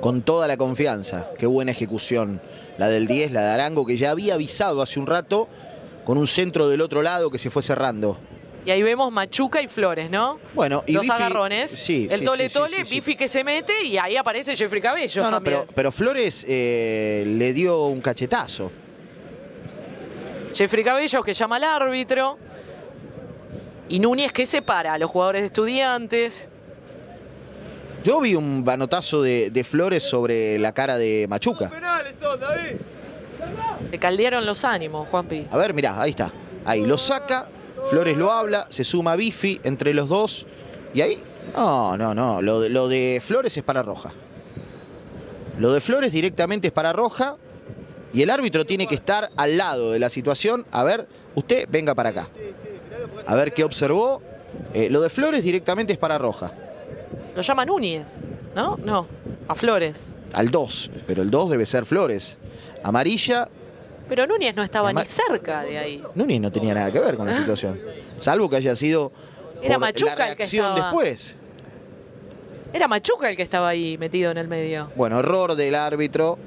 con toda la confianza. Qué buena ejecución. La del 10, la de Arango, que ya había avisado hace un rato con un centro del otro lado que se fue cerrando. Y ahí vemos Machuca y Flores, ¿no? Bueno, y Los Bifi- agarrones. sí, el sí, tole sí, sí, tole, sí, sí. Bifi que se mete y ahí aparece Jeffrey Cabello. No, no, también. pero, pero Flores eh, le dio un cachetazo. Jeffrey Cabello que llama al árbitro. Y Núñez que separa a los jugadores de estudiantes. Yo vi un banotazo de, de Flores sobre la cara de Machuca. Se caldearon los ánimos, Juanpi. A ver, mirá, ahí está. Ahí lo saca, Flores lo habla, se suma Bifi entre los dos. Y ahí, no, no, no. Lo de, lo de Flores es para roja. Lo de Flores directamente es para roja. Y el árbitro tiene que estar al lado de la situación. A ver, usted venga para acá. A ver qué observó. Eh, lo de Flores directamente es para roja. Lo llama Núñez, ¿no? No, a Flores. Al 2, pero el 2 debe ser Flores. Amarilla, Pero Núñez no estaba ni cerca de ahí. Núñez no tenía nada que ver con la situación. Salvo que haya sido Era por Machuca la el que reacción estaba. después. Era Machuca el que estaba ahí metido en el medio. Bueno, error del árbitro.